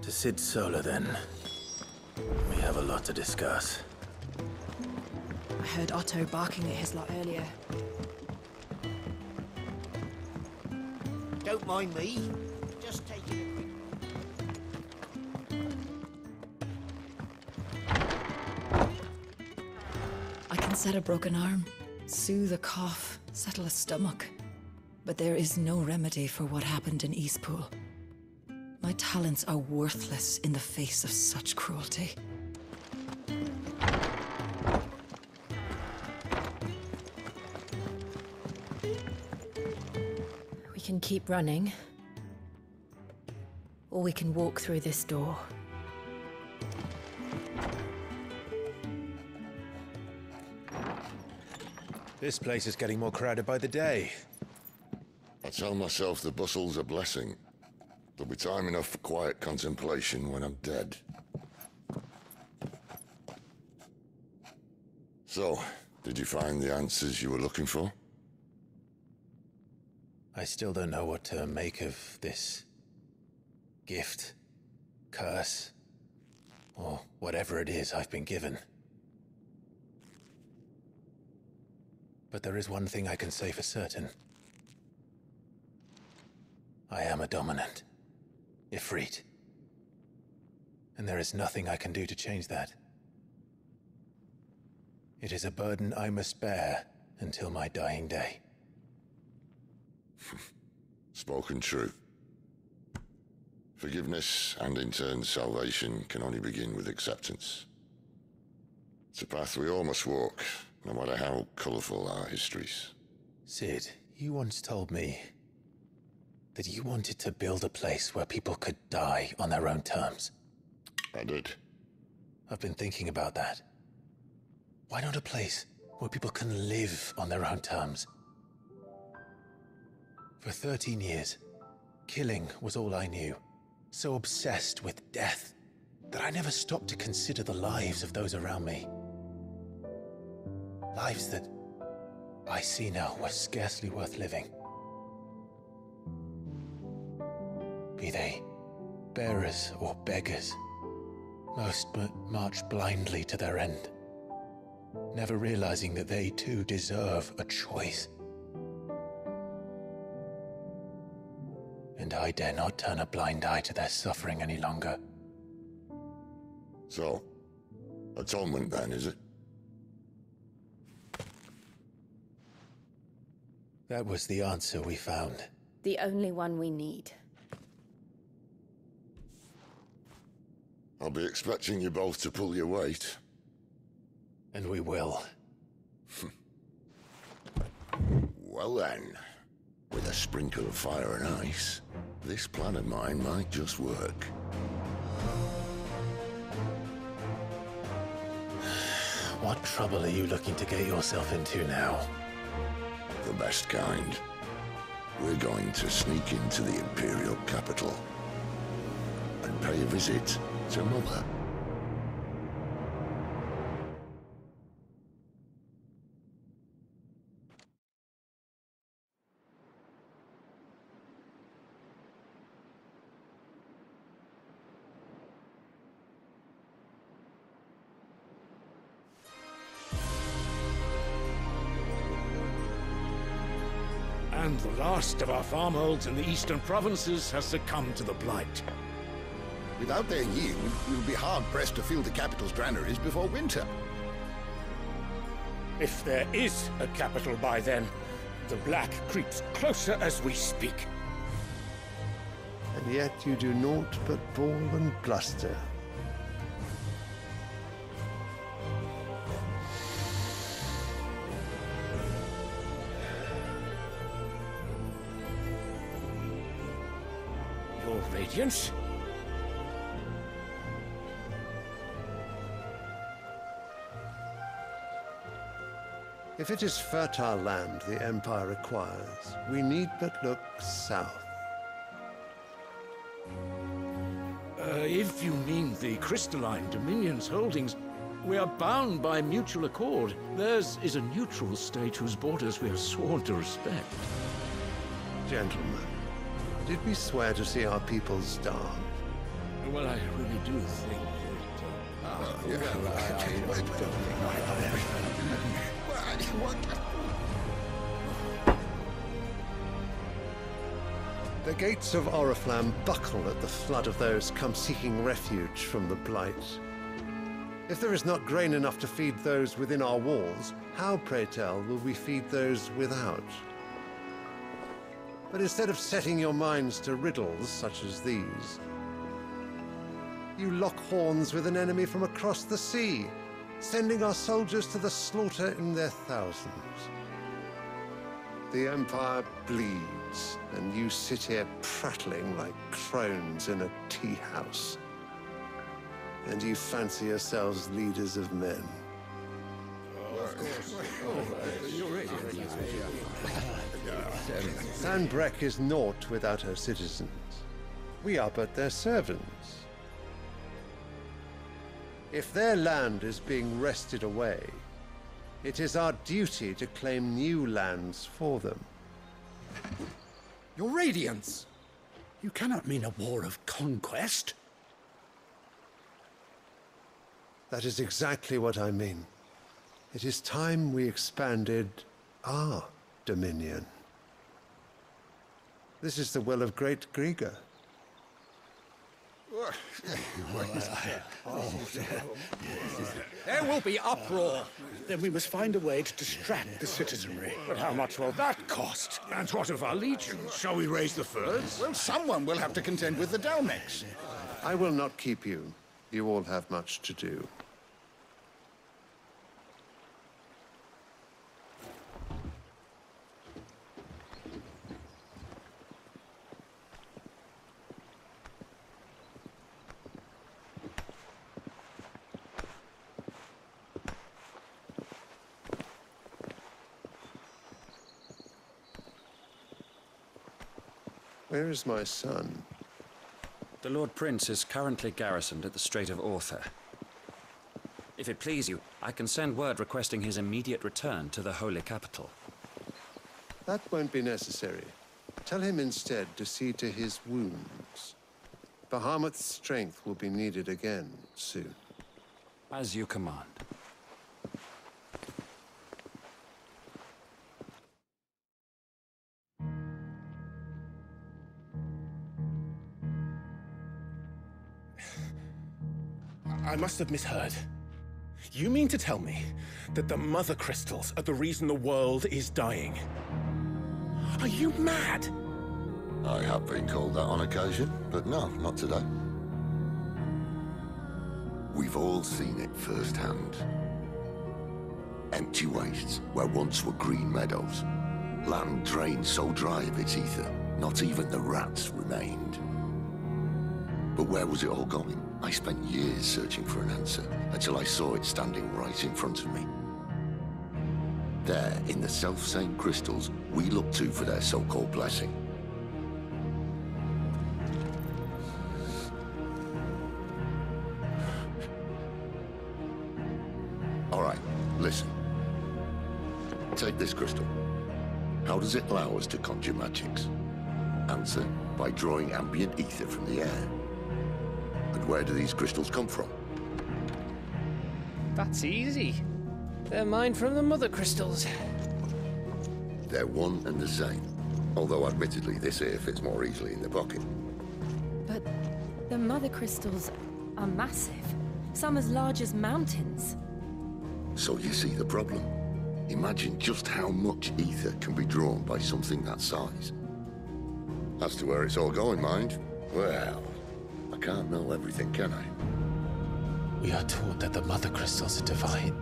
To Cid Solar, then. We have a lot to discuss. I heard Otto barking at his lot earlier. Don't mind me. Just taking a quick I can set a broken arm, soothe a cough, settle a stomach. But there is no remedy for what happened in Eastpool. My talents are worthless in the face of such cruelty. We can keep running. Or we can walk through this door. This place is getting more crowded by the day. Tell myself the bustle's a blessing. There'll be time enough for quiet contemplation when I'm dead. So, did you find the answers you were looking for? I still don't know what to make of this gift, curse, or whatever it is I've been given. But there is one thing I can say for certain. I am a dominant, Ifrit. And there is nothing I can do to change that. It is a burden I must bear until my dying day. Spoken true. Forgiveness and in turn salvation can only begin with acceptance. It's a path we all must walk, no matter how colourful our histories. Cid, you once told me that you wanted to build a place where people could die on their own terms. I did. I've been thinking about that. Why not a place where people can live on their own terms? For 13 years, killing was all I knew. So obsessed with death that I never stopped to consider the lives of those around me. Lives that I see now were scarcely worth living. Be they bearers or beggars, most m- march blindly to their end, never realizing that they too deserve a choice. And I dare not turn a blind eye to their suffering any longer. So, atonement then, is it? That was the answer we found. The only one we need. I'll be expecting you both to pull your weight. And we will. Well then, with a sprinkle of fire and ice, this plan of mine might just work. What trouble are you looking to get yourself into now? The best kind. We're going to sneak into the Imperial capital and pay a visit And the last of our farmholds in the eastern provinces has succumbed to the Blight. Without their yield, we'll be hard-pressed to fill the capital's granaries before winter. If there is a capital by then, the Black creeps closer as we speak. And yet you do naught but bawl and bluster. Your Radiance? If it is fertile land the Empire requires, we need but look south. Uh, if you mean the crystalline Dominion's holdings, we are bound by mutual accord. Theirs is a neutral state whose borders we are sworn to respect. Gentlemen, did we swear to see our people starve? Well, I really do think that... Uh, The gates of Oriflamme buckle at the flood of those come seeking refuge from the Blight. If there is not grain enough to feed those within our walls, how, pray tell, will we feed those without? But instead of setting your minds to riddles such as these, you lock horns with an enemy from across the sea, sending our soldiers to the slaughter in their thousands. The Empire bleeds, and you sit here prattling like crones in a tea house. And you fancy yourselves leaders of men. Sanbreque is naught without her citizens. We are but their servants. If their land is being wrested away, it is our duty to claim new lands for them. Your Radiance! You cannot mean a war of conquest. That is exactly what I mean. It is time we expanded our dominion. This is the will of great Greagor. There will be uproar. Then we must find a way to distract the citizenry. but how much will that cost? And what of our legions? Shall we raise the furs? Well, someone will have to contend with the Dalmex. I will not keep you. You all have much to do. Is my son? The Lord Prince is currently garrisoned at the Strait of Arthur. If it please you, I can send word requesting his immediate return to the Holy Capital. That won't be necessary. Tell him instead to see to his wounds. Bahamut's strength will be needed again soon. As you command. Must have misheard. You mean to tell me that the mother crystals are the reason the world is dying? Are you mad? I have been called that on occasion, but no, not today. We've all seen it firsthand. Empty wastes where once were green meadows. Land drained so dry of its ether, not even the rats remained. But where was it all going? I spent years searching for an answer until I saw it standing right in front of me. There, in the self-same crystals we look to for their so-called blessing. All right, listen. Take this crystal. How does it allow us to conjure magics? Answer, by drawing ambient ether from the air. And where do these crystals come from? That's easy. They're mine from the mother crystals. They're one and the same. Although admittedly this here fits more easily in the pocket. But the mother crystals are massive. Some as large as mountains. So you see the problem. Imagine just how much ether can be drawn by something that size. As to where it's all going, mind, well, I can't know everything, can I? We are taught that the mother crystals are divine.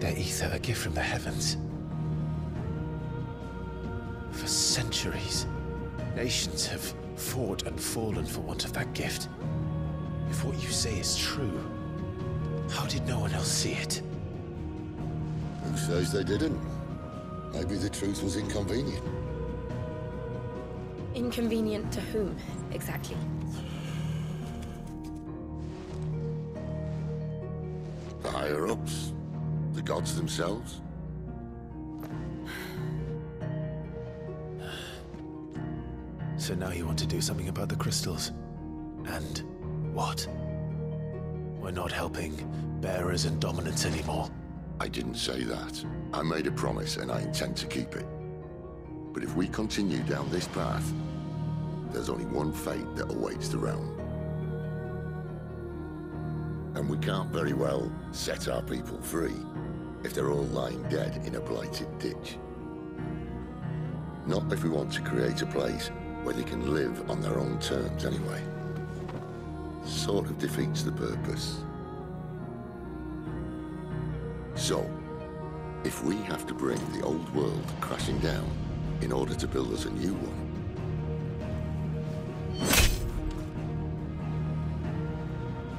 Their ether a gift from the heavens. For centuries, nations have fought and fallen for want of that gift. If what you say is true, how did no one else see it? Who says they didn't? Maybe the truth was inconvenient. Inconvenient to whom, exactly? Gods themselves? So now you want to do something about the crystals. And what? We're not helping bearers and dominants anymore. I didn't say that. I made a promise and I intend to keep it. But if we continue down this path, there's only one fate that awaits the realm. And we can't very well set our people free if they're all lying dead in a blighted ditch. Not if we want to create a place where they can live on their own terms anyway. Sort of defeats the purpose. So, if we have to bring the old world crashing down in order to build us a new one,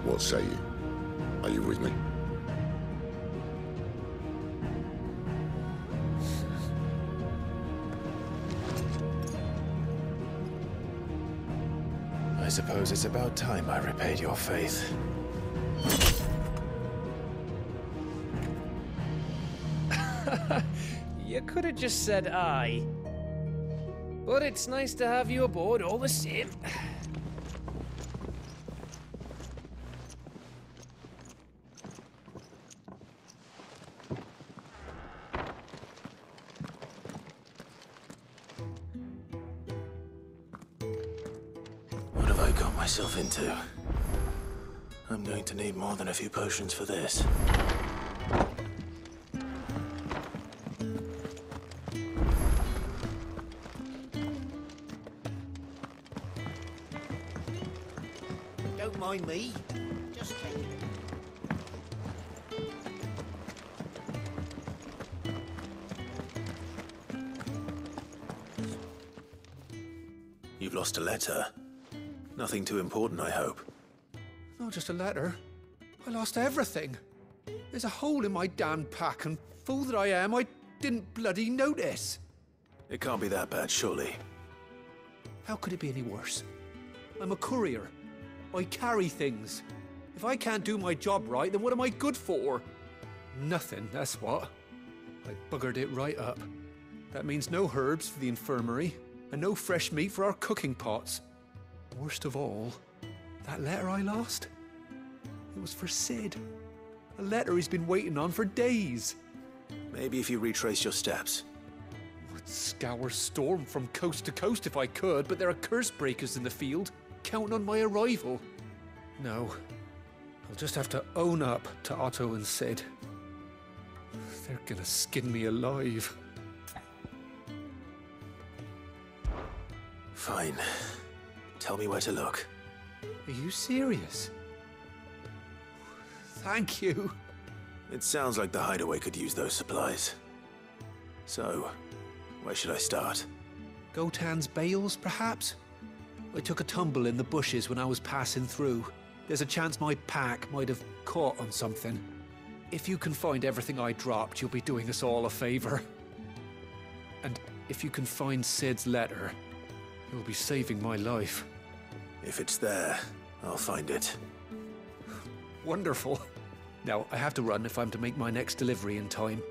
what say you? Are you with me? Suppose it's about time I repaid your faith. you could have just said aye. But it's nice to have you aboard all the same. A few potions for this. Don't mind me. Just take it. You've lost a letter. Nothing too important, I hope. Not just a letter. I lost everything. There's a hole in my damn pack, and fool that I am, I didn't bloody notice. It can't be that bad, surely. How could it be any worse? I'm a courier. I carry things. If I can't do my job right, then what am I good for? Nothing, that's what. I buggered it right up. That means no herbs for the infirmary, and no fresh meat for our cooking pots. Worst of all, that letter I lost? It was for Cid. A letter he's been waiting on for days. Maybe if you retrace your steps. I'd scour Storm from coast to coast if I could, but there are curse breakers in the field, counting on my arrival. No, I'll just have to own up to Otto and Cid. They're gonna skin me alive. Fine. Tell me where to look. Are you serious? Thank you. It sounds like the hideaway could use those supplies. So, where should I start? Gotan's bales, perhaps? I took a tumble in the bushes when I was passing through. There's a chance my pack might have caught on something. If you can find everything I dropped, you'll be doing us all a favor. And if you can find Cid's letter, you'll be saving my life. If it's there, I'll find it. Wonderful. Now, I have to run if I'm to make my next delivery in time.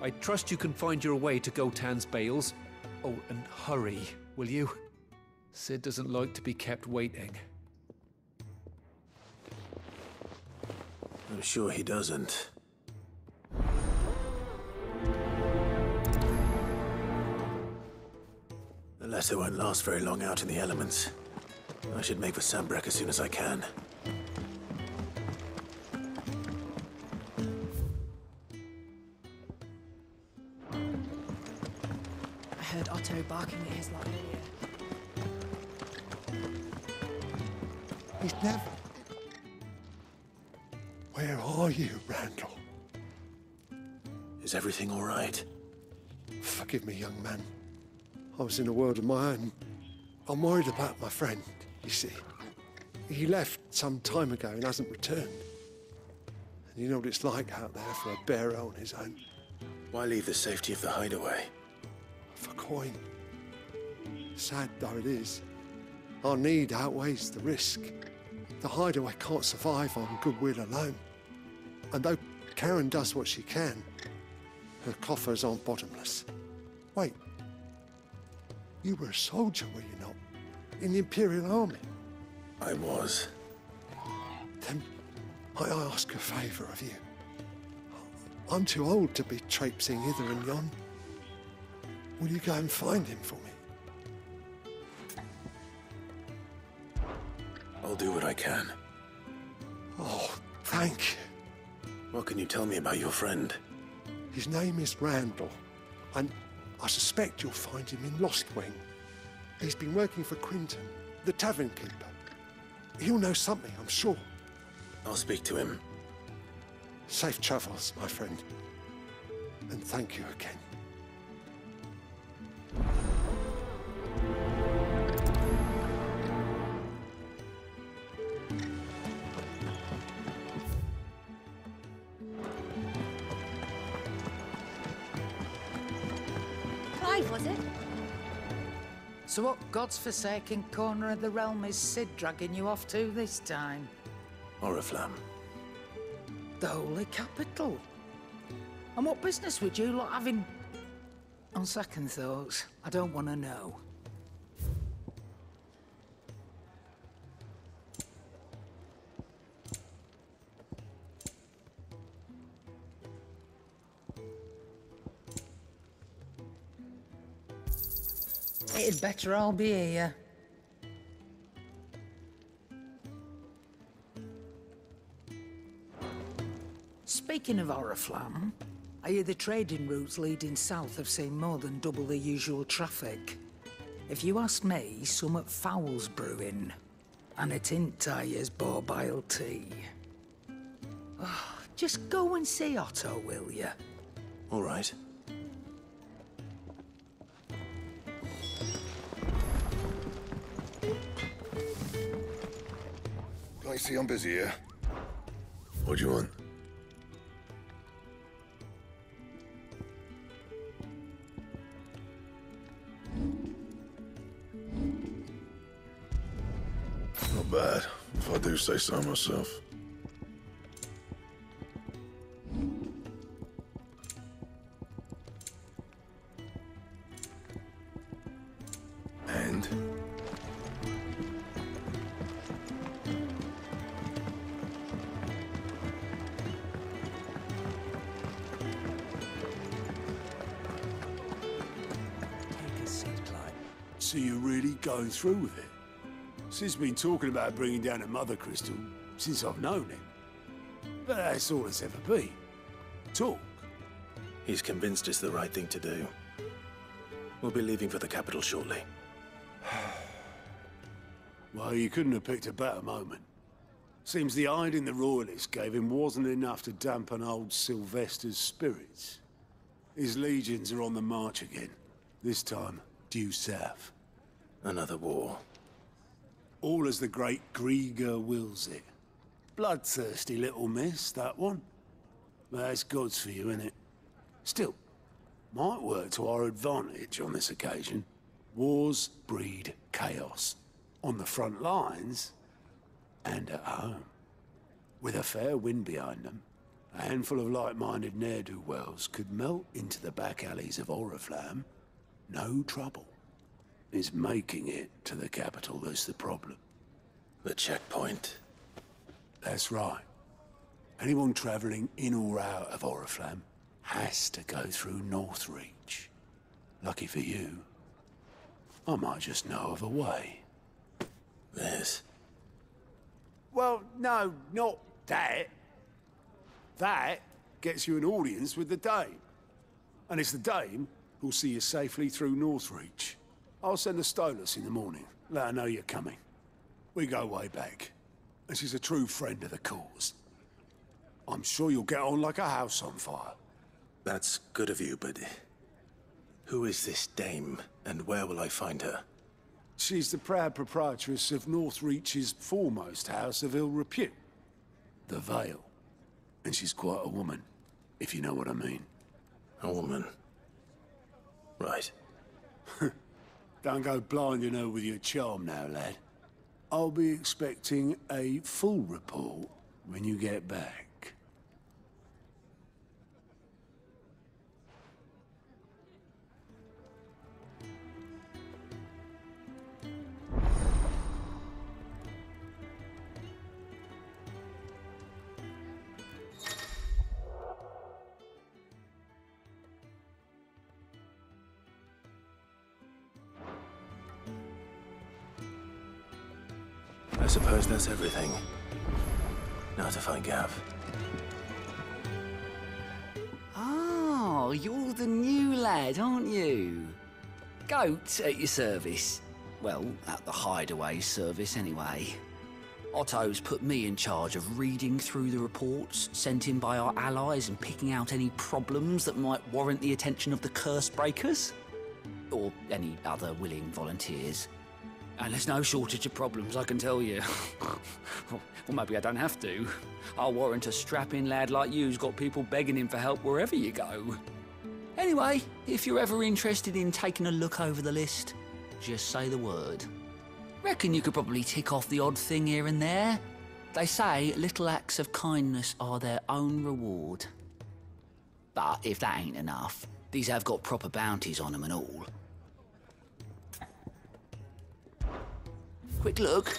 I trust you can find your way to Gotan's bales. Oh, and hurry, will you? Cid doesn't like to be kept waiting. I'm sure he doesn't. The letter won't last very long out in the elements. I should make for Sanbreque as soon as I can. Barking at his lot earlier. He's never. Where are you, Randall? Is everything all right? Forgive me, young man. I was in a world of my own. I'm worried about my friend, you see. He left some time ago and hasn't returned. And you know what it's like out there for a bearer on his own. Why leave the safety of the hideaway? For coin. Sad though it is, our need outweighs the risk. The hideaway can't survive on goodwill alone. And though Charon does what she can, her coffers aren't bottomless. Wait. You were a soldier, were you not? in the Imperial Army? I was. Then I ask a favour of you. I'm too old to be traipsing hither and yon. Will you go and find him for me? I'll do what I can. Oh, thank you. What can you tell me about your friend? His name is Randall, and I suspect you'll find him in Lostwing. He's been working for Quinton, the tavern keeper. He'll know something, I'm sure. I'll speak to him. Safe travels, my friend. And thank you again. Clive, was it? So what god's forsaken corner of the realm is Cid dragging you off to this time? Oriflamme. The holy capital. And what business would you lot have in... On second thoughts, I don't want to know. Better I'll be here. Speaking of Oriflamme, I hear the trading routes leading south have seen more than double the usual traffic. If you ask me, summat foul's brewing. And it ain't Tyre's borbile tea. Oh, just go and see Otto, will you? All right. I see I'm busy here. What do you want? Not bad, if I do say so myself. And? So you're really going through with it? Cid's been talking about bringing down a Mother Crystal since I've known him. But that's all it's ever been. Talk. He's convinced it's the right thing to do. We'll be leaving for the capital shortly. Well, you couldn't have picked a better moment. Seems the hiding the Royalists gave him wasn't enough to dampen old Sylvestre's spirits. His legions are on the march again. This time, due south. Another war. All as the great Greagor wills it. Bloodthirsty little miss, that one. But God's for you, innit? Still, might work to our advantage on this occasion. Wars breed chaos. On the front lines, and at home. With a fair wind behind them, a handful of like-minded ne'er-do-wells could melt into the back alleys of Oriflamme. No trouble. It's making it to the capital that's the problem. The checkpoint. That's right. Anyone travelling in or out of Oriflamme has to go through Northreach. Lucky for you, I might just know of a way. There's. Well, no, not that. That gets you an audience with the Dame. And it's the Dame who'll see you safely through Northreach. I'll send a Stolas in the morning. Let her know you're coming. We go way back. And she's a true friend of the cause. I'm sure you'll get on like a house on fire. That's good of you, but. Who is this dame, and where will I find her? She's the proud proprietress of Northreach's foremost house of ill repute, the Vale. And she's quite a woman, if you know what I mean. A woman. Right. Don't go blinding her with your charm now, lad. I'll be expecting a full report when you get back. That's everything. Now to find Gav. Oh, you're the new lad, aren't you? Goat at your service. Well, at the hideaway service, anyway. Otto's put me in charge of reading through the reports sent in by our allies and picking out any problems that might warrant the attention of the curse breakers. Or any other willing volunteers. And there's no shortage of problems, I can tell you. well, maybe I don't have to. I'll warrant a strapping lad like you's got people begging him for help wherever you go. Anyway, if you're ever interested in taking a look over the list, just say the word. Reckon you could probably tick off the odd thing here and there. They say little acts of kindness are their own reward. But if that ain't enough, these have got proper bounties on them and all. Quick look.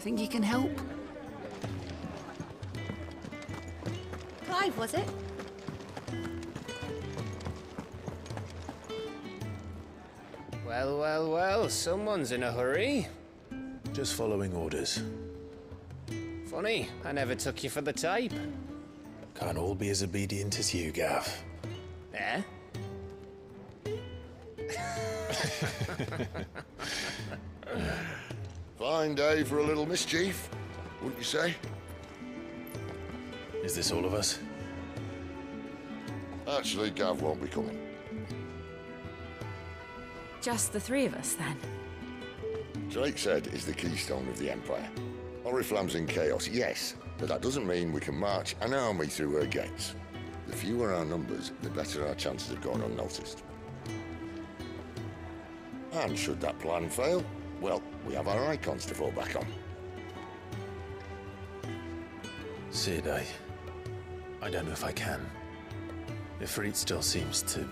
Think you can help? Clive, was it? Well, well, well, someone's in a hurry. Just following orders. Funny, I never took you for the type. Can't all be as obedient as you, Gav. Eh? Fine day for a little mischief, wouldn't you say? Is this all of us? Actually, Gav won't be coming. Just the three of us, then? Drake said is the keystone of the Empire. Oriflamme's in chaos, yes, but that doesn't mean we can march an army through her gates. The fewer our numbers, the better our chances of going unnoticed. And should that plan fail, well, we have our icons to fall back on. Cid, I... I don't know if I can. Ifrit still seems to...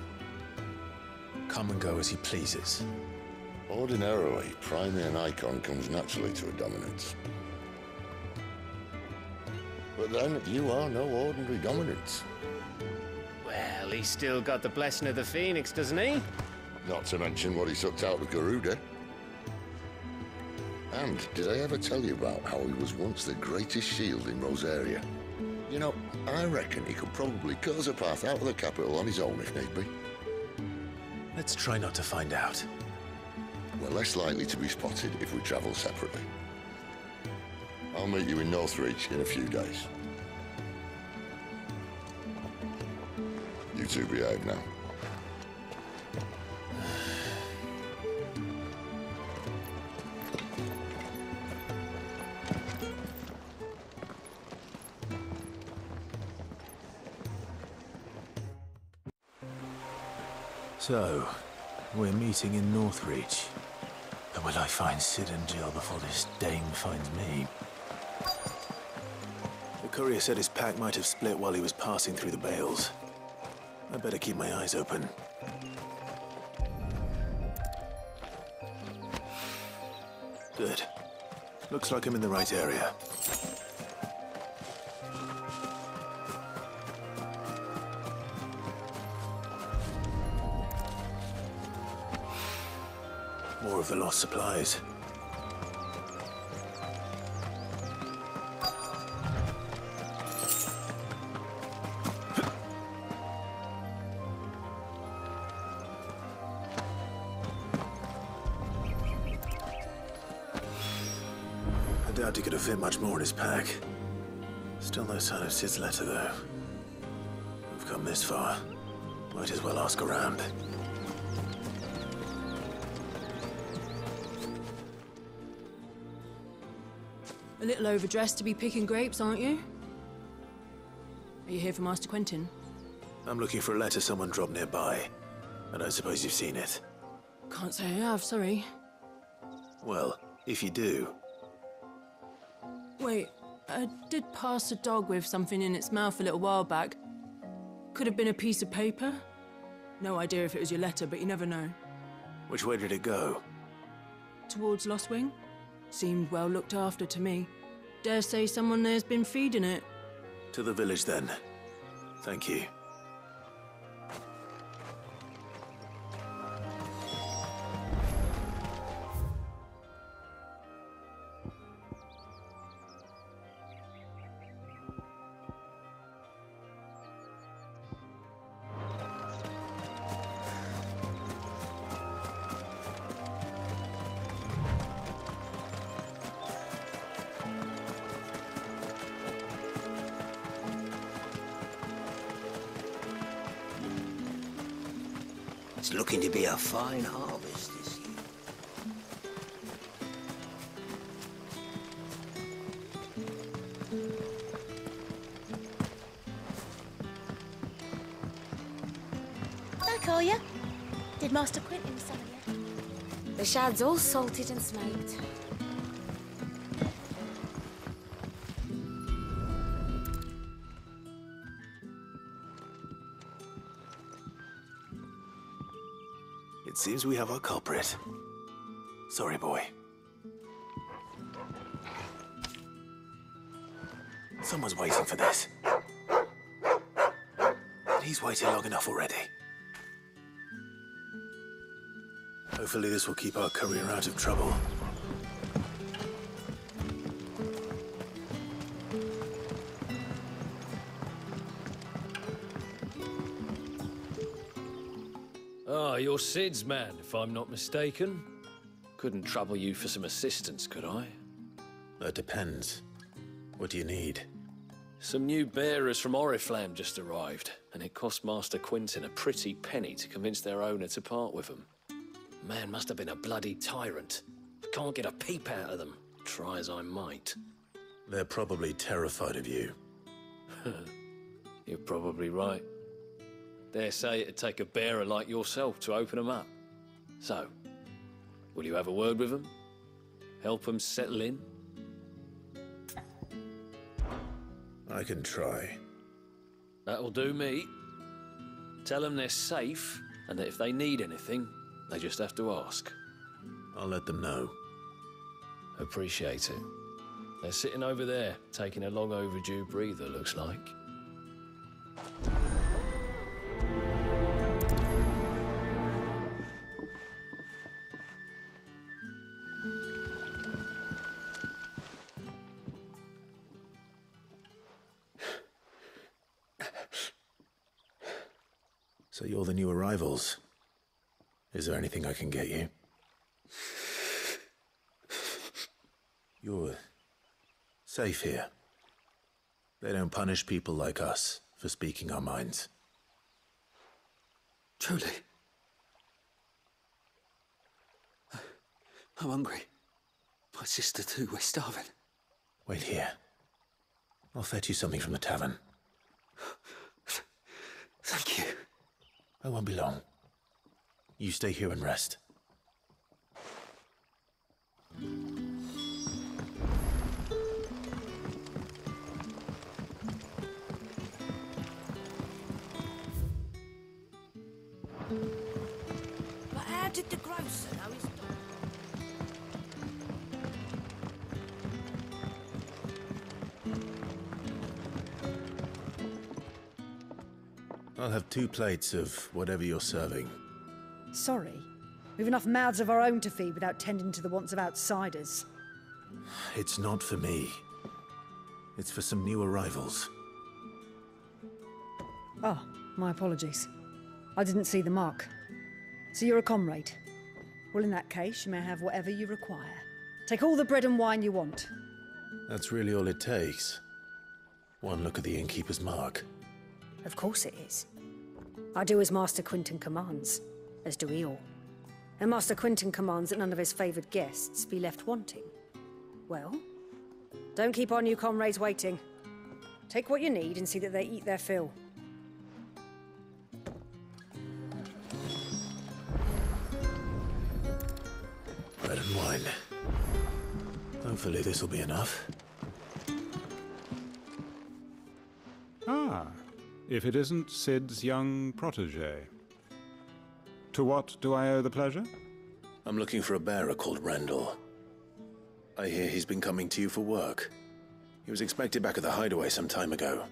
come and go as he pleases. Ordinarily, priming an icon comes naturally to a dominance. But then, you are no ordinary dominance. Well, he's still got the blessing of the Phoenix, doesn't he? Not to mention what he sucked out of Garuda. And did I ever tell you about how he was once the greatest shield in Rosaria? You know, I reckon he could probably cut us a path out of the capital on his own if need be. Let's try not to find out. We're less likely to be spotted if we travel separately. I'll meet you in Northreach in a few days. You two behave now. So, we're meeting in Northreach. But will I find Cid and Jill before this dame finds me? Courier said his pack might have split while he was passing through the bales. I better keep my eyes open. Good. Looks like I'm in the right area. More of the lost supplies. Much more in his pack. Still no sign of Cid's letter, though. We've come this far. Might as well ask around. A little overdressed to be picking grapes, aren't you? Are you here for Master Quinton? I'm looking for a letter someone dropped nearby. I don't suppose you've seen it. Can't say I have, sorry. Well, if you do, Wait, I did pass a dog with something in its mouth a little while back. Could have been a piece of paper. No idea if it was your letter, but you never know. which way did it go? Towards Lostwing? Seemed well looked after to me. Dare say someone there's been feeding it. To the village then. Thank you. It's looking to be a fine harvest this year. Back are you? Did Master quit Quinton summon you? The shad's all salted and smoked. Seems we have our culprit. Sorry, boy. Someone's waiting for this. He's waited long enough already. Hopefully this will keep our courier out of trouble. Sid's man, if I'm not mistaken. Couldn't trouble you for some assistance, could I? That depends. What do you need? Some new bearers from Oriflamme just arrived, and it cost Master Quinton a pretty penny to convince their owner to part with them. Man must have been a bloody tyrant. Can't get a peep out of them, try as I might. They're probably terrified of you. You're probably right. Dare say it'd take a bearer like yourself to open them up. So, will you have a word with them? Help them settle in? I can try. That'll do me. Tell them they're safe, and that if they need anything, they just have to ask. I'll let them know. Appreciate it. They're sitting over there, taking a long overdue breather, looks like. Arrivals. Is there anything I can get you? You're safe here. They don't punish people like us for speaking our minds. Truly. I'm hungry. My sister too, we're starving. Wait here. I'll fetch you something from the tavern. Thank you. I won't be long. You stay here and rest. I'll have two plates of whatever you're serving. Sorry. We've enough mouths of our own to feed without tending to the wants of outsiders. It's not for me. It's for some new arrivals. Oh, my apologies. I didn't see the mark. So you're a comrade? Well, in that case, you may have whatever you require. Take all the bread and wine you want. That's really all it takes. One look at the innkeeper's mark. Of course it is. I do as Master Quinton commands, as do we all. And Master Quinton commands that none of his favoured guests be left wanting. Well, don't keep our new comrades waiting. Take what you need and see that they eat their fill. Bread and wine. Hopefully this will be enough. Ah, if it isn't Cid's young protege. To what do I owe the pleasure? I'm looking for a bearer called Randall. I hear he's been coming to you for work. He was expected back at the hideaway some time ago.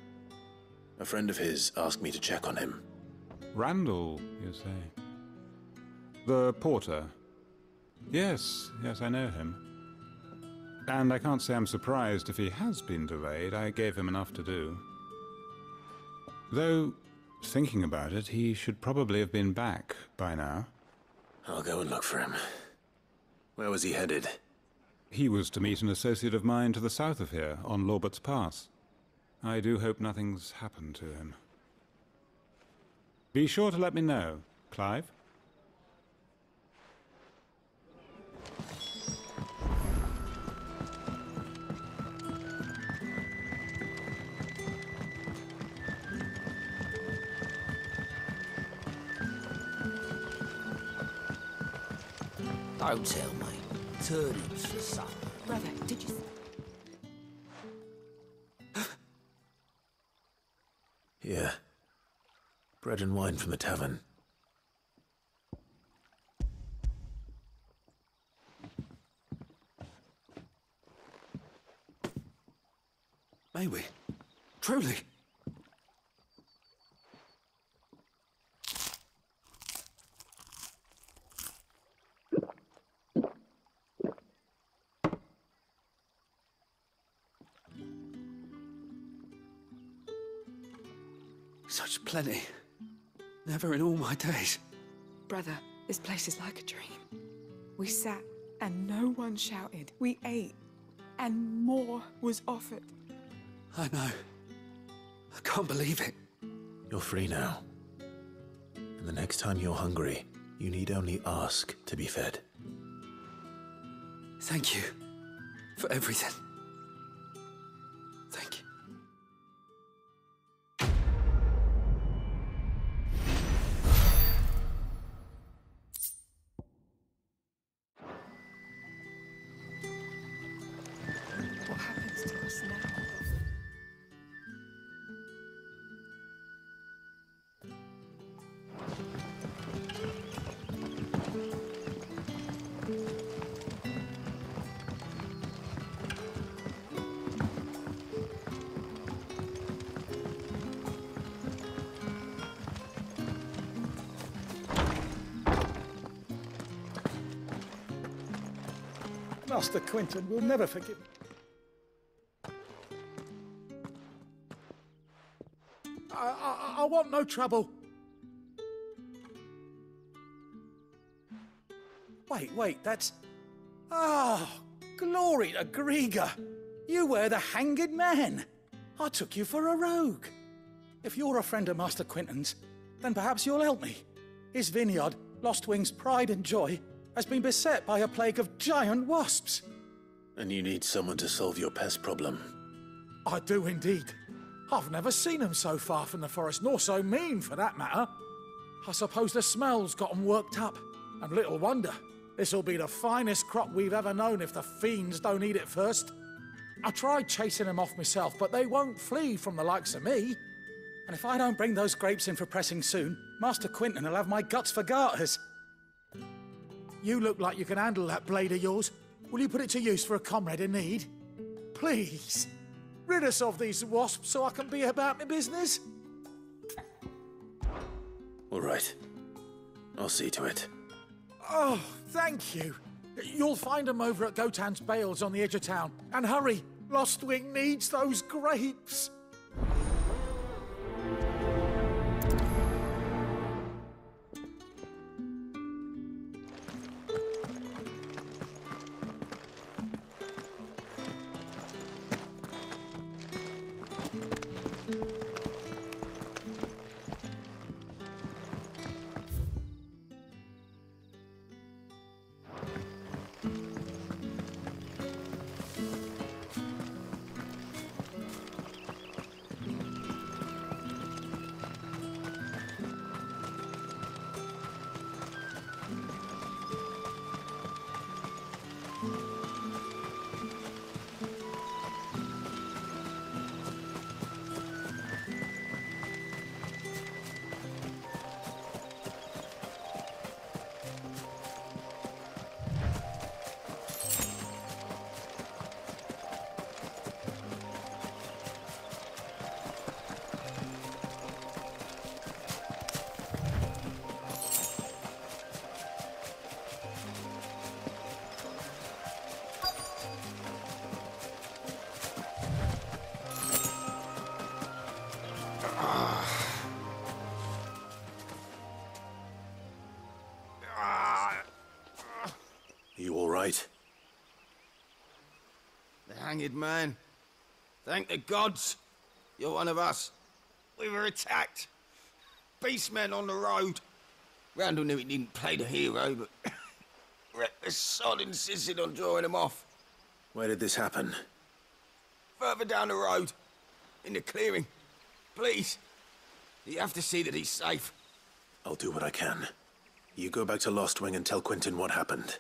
A friend of his asked me to check on him. Randall, you say? The porter? Yes, yes, I know him. And I can't say I'm surprised if he has been delayed. I gave him enough to do. Though, thinking about it, he should probably have been back by now. I'll go and look for him. Where was he headed? He was to meet an associate of mine to the south of here, on Lorbert's Pass. I do hope nothing's happened to him. Be sure to let me know, Clive. Don't tell me. Turnips for supper. Brother, did you... Yeah. Bread and wine from the tavern. May we? Truly? Such plenty. Never in all my days. Brother, this place is like a dream. We sat and no one shouted. We ate and more was offered. I know. I can't believe it. You're free now. And the next time you're hungry, you need only ask to be fed. Thank you for everything. Master Quinton will never forgive me. I, I, I want no trouble. Wait, wait, that's. Ah, glory to Greagor! You were the hanged man. I took you for a rogue. If you're a friend of Master Quinton's, then perhaps you'll help me. His vineyard, Lostwing's pride and joy, has been beset by a plague of giant wasps. And you need someone to solve your pest problem. I do indeed. I've never seen them so far from the forest, nor so mean for that matter. I suppose the smell's got 'em worked up, and little wonder. This'll be the finest crop we've ever known if the fiends don't eat it first. I tried chasing 'em off myself, but they won't flee from the likes of me. And if I don't bring those grapes in for pressing soon, Master Quinton will have my guts for garters. You look like you can handle that blade of yours. Will you put it to use for a comrade in need? Please, rid us of these wasps so I can be about my business. All right. I'll see to it. Oh, thank you. You'll find 'em over at Gotan's Bales on the edge of town. And hurry, Lostwing needs those grapes. Hanged man. Thank the gods. You're one of us. We were attacked. Beastmen on the road. Randall knew he didn't play the hero, but... the sod insisted on drawing him off. Where did this happen? Further down the road. In the clearing. Please. You have to see that he's safe. I'll do what I can. You go back to Lostwing and tell Quinton what happened.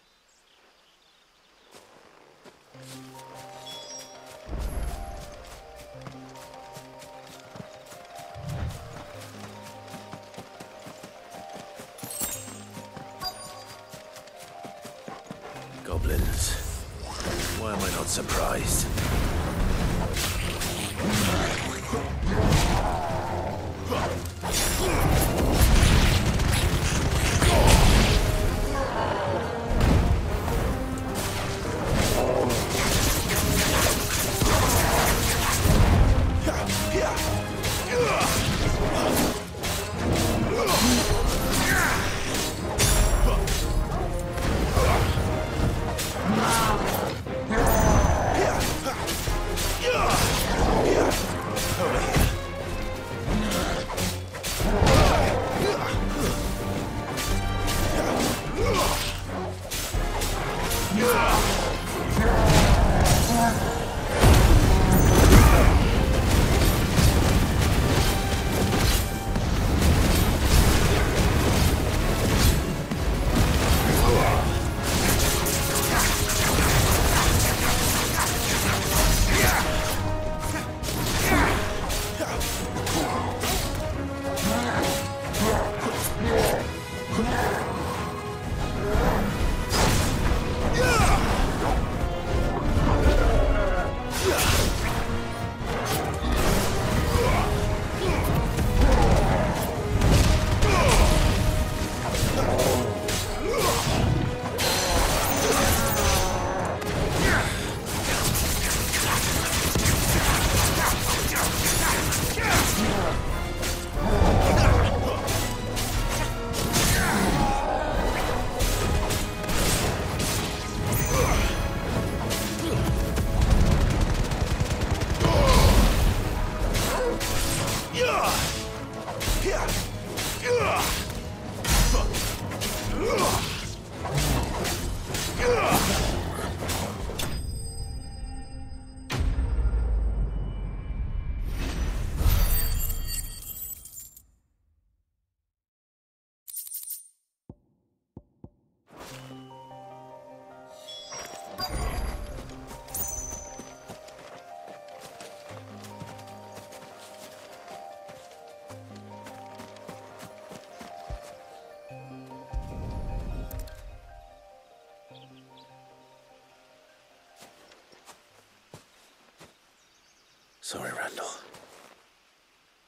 Sorry, Randall.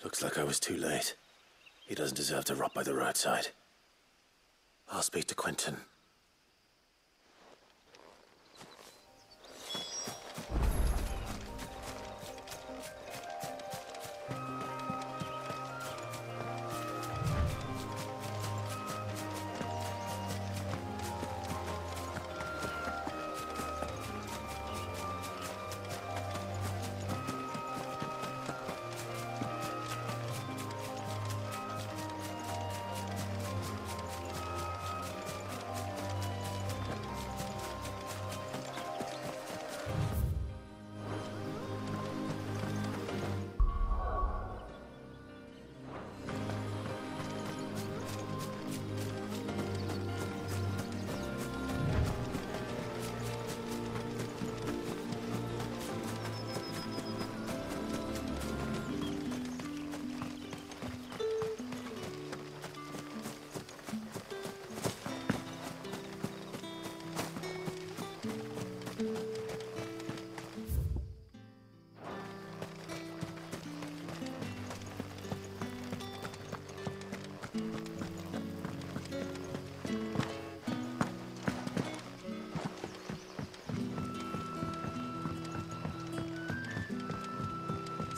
Looks like I was too late. He doesn't deserve to rot by the roadside. I'll speak to Quinton.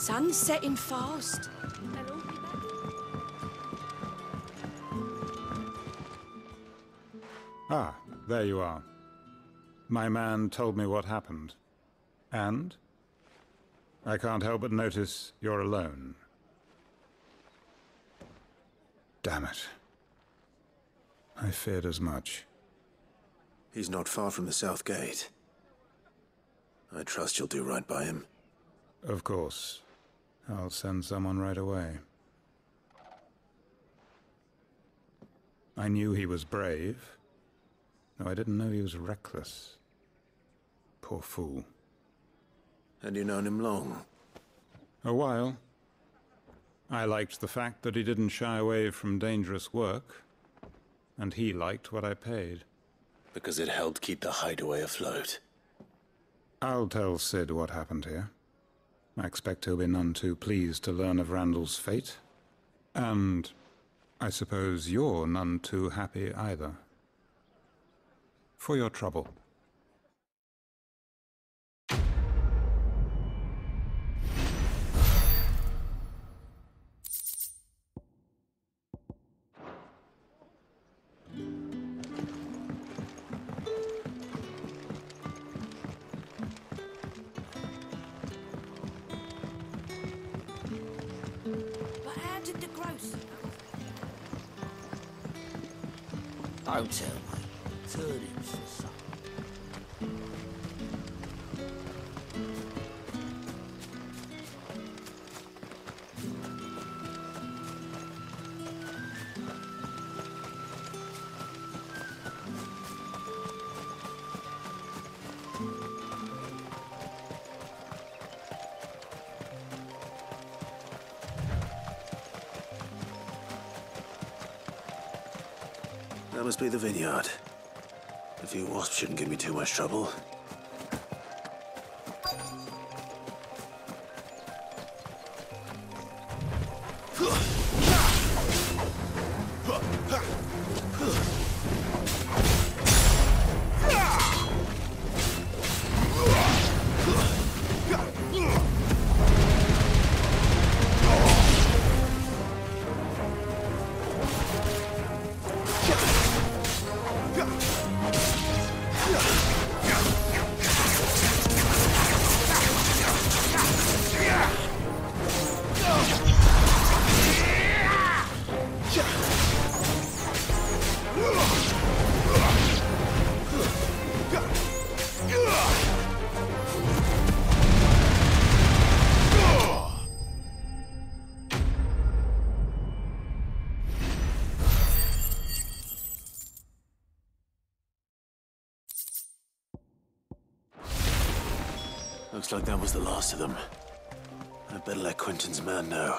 Sun's setting fast. Ah, there you are. My man told me what happened. And? I can't help but notice you're alone. Damn it. I feared as much. He's not far from the South Gate. I trust you'll do right by him. Of course. I'll send someone right away. I knew he was brave, though I didn't know he was reckless. Poor fool. Had you known him long? A while. I liked the fact that he didn't shy away from dangerous work, and he liked what I paid. Because it helped keep the hideaway afloat. I'll tell Cid what happened here. I expect he'll be none too pleased to learn of Randall's fate. And I suppose you're none too happy either. For your trouble. Shouldn't give me too much trouble. Looks like that was the last of them. I'd better let Quinton's man know.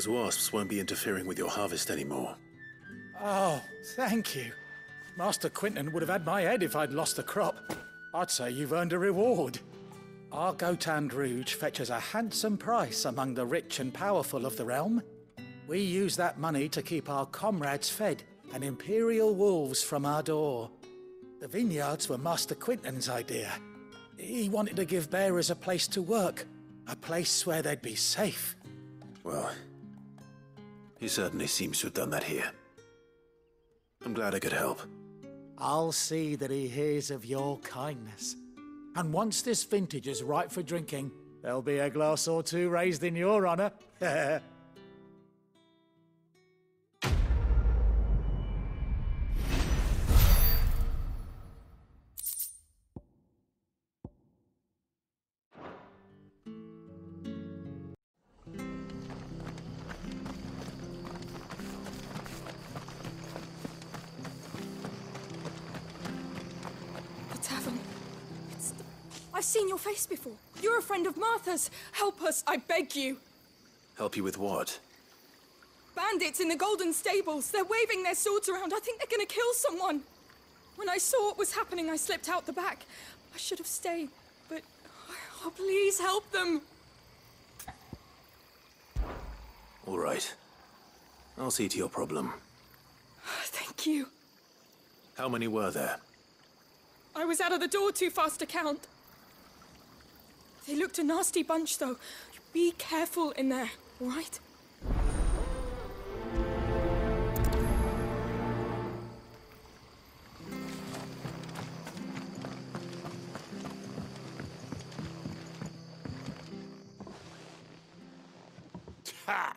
Those wasps won't be interfering with your harvest anymore. Oh, thank you. Master Quinton would have had my head if I'd lost the crop. I'd say you've earned a reward. Our Gotand Rouge fetches a handsome price among the rich and powerful of the realm. We use that money to keep our comrades fed and imperial wolves from our door. The vineyards were Master Quinton's idea. He wanted to give bearers a place to work, a place where they'd be safe. Well, he certainly seems to have done that here. I'm glad I could help. I'll see that he hears of your kindness. And once this vintage is ripe for drinking, there'll be a glass or two raised in your honor. face before. You're a friend of Martha's. Help us, I beg you. Help you with what? Bandits in the Golden Stables. They're waving their swords around. I think they're gonna kill someone. When I saw what was happening, I slipped out the back. I should have stayed, but. Oh, please help them. All right. I'll see to your problem. Thank you. How many were there? I was out of the door too fast to count. They looked a nasty bunch, though. Be careful in there, right? Ha!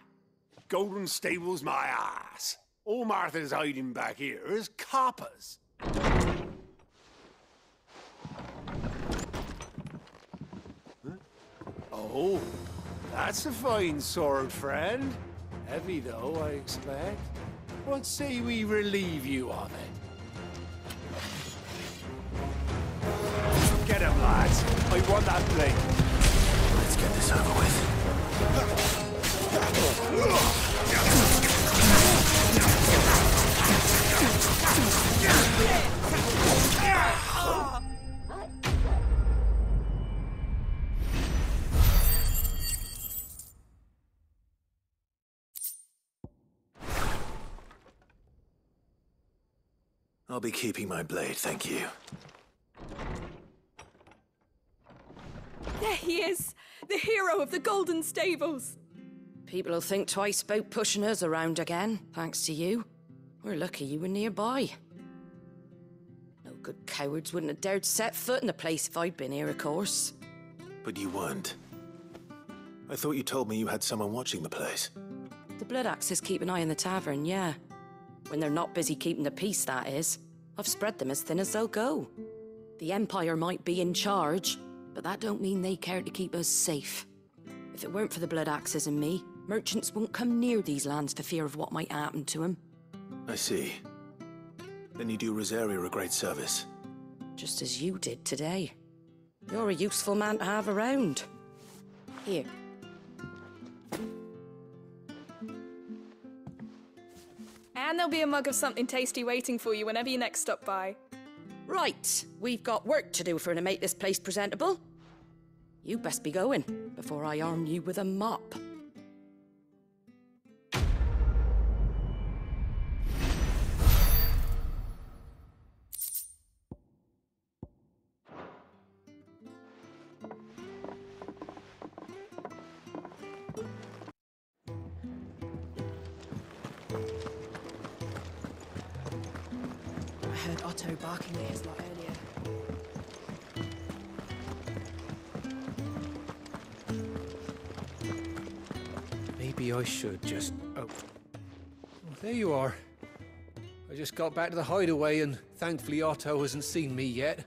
Golden Stables, my ass. All Martha's hiding back here is coppers. Oh, that's a fine sword, friend. Heavy, though, I expect. What say we relieve you of it? Get him, lads. I want that blade. Let's get this over with. I'll be keeping my blade, thank you. There he is, the hero of the Golden Stables. People will think twice about pushing us around again, thanks to you. We're lucky you were nearby. No good cowards wouldn't have dared set foot in the place if I'd been here, of course. But you weren't. I thought you told me you had someone watching the place. The Blood Axes keep an eye on the tavern, yeah. When they're not busy keeping the peace, that is. I've spread them as thin as they'll go. The Empire might be in charge, but that don't mean they care to keep us safe. If it weren't for the Blood Axes and me, merchants won't come near these lands for fear of what might happen to them. I see. Then you do Rosaria a great service. Just as you did today. You're a useful man to have around. Here. And there'll be a mug of something tasty waiting for you whenever you next stop by. Right, we've got work to do for to make this place presentable. You best be going before I arm you with a mop. I should just. Oh. There you are. I just got back to the hideaway, and thankfully Otto hasn't seen me yet.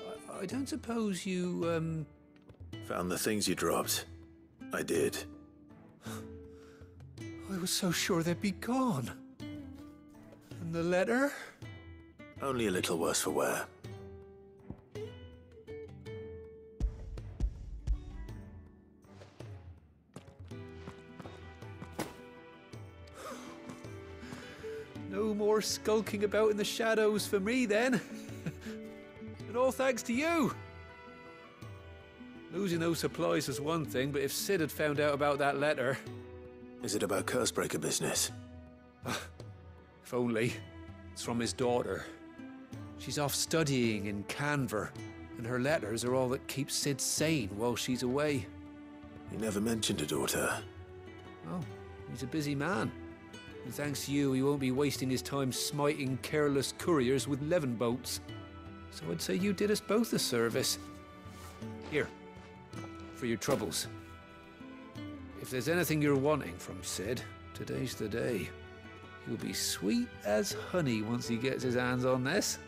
I, I don't suppose you, um. Found the things you dropped. I did. I was so sure they'd be gone. And the letter? Only a little worse for wear. No more skulking about in the shadows for me, then. and all thanks to you. Losing those supplies was one thing, but if Cid had found out about that letter. Is it about Cursebreaker business? If only. It's from his daughter. She's off studying in Kanver, and her letters are all that keeps Cid sane while she's away. You never mentioned a daughter. Oh, he's a busy man. And thanks to you, he won't be wasting his time smiting careless couriers with levin bolts. So I'd say you did us both a service. Here, for your troubles. If there's anything you're wanting from Cid, today's the day. He'll be sweet as honey once he gets his hands on this.